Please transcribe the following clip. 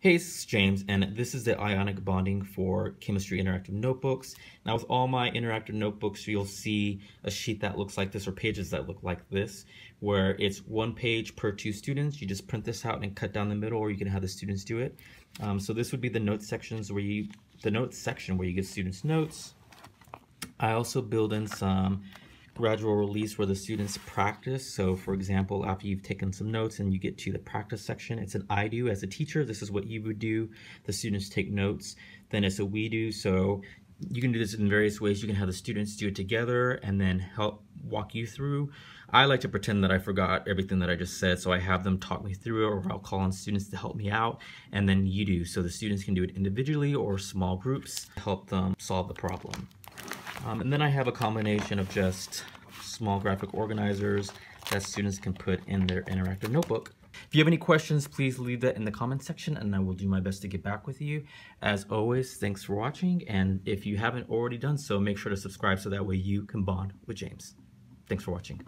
Hey, it's James, and this is the ionic bonding for chemistry interactive notebooks. Now with all my interactive notebooks, you'll see a sheet that looks like this or pages that look like this, where it's one page per two students. You just print this out and cut down the middle, or you can have the students do it. Um, so this would be the notes sections where you, the notes section where you give students notes. I also build in some gradual release where the students practice. So for example, after you've taken some notes and you get to the practice section, it's an I do as a teacher. This is what you would do. The students take notes. Then it's a we do. So you can do this in various ways. You can have the students do it together and then help walk you through. I like to pretend that I forgot everything that I just said, so I have them talk me through it, or I'll call on students to help me out, and then you do. So the students can do it individually or small groups help them solve the problem. Um, and then I have a combination of just small graphic organizers that students can put in their interactive notebook. If you have any questions, please leave that in the comment section and I will do my best to get back with you. As always, thanks for watching. And if you haven't already done so, make sure to subscribe so that way you can bond with James. Thanks for watching.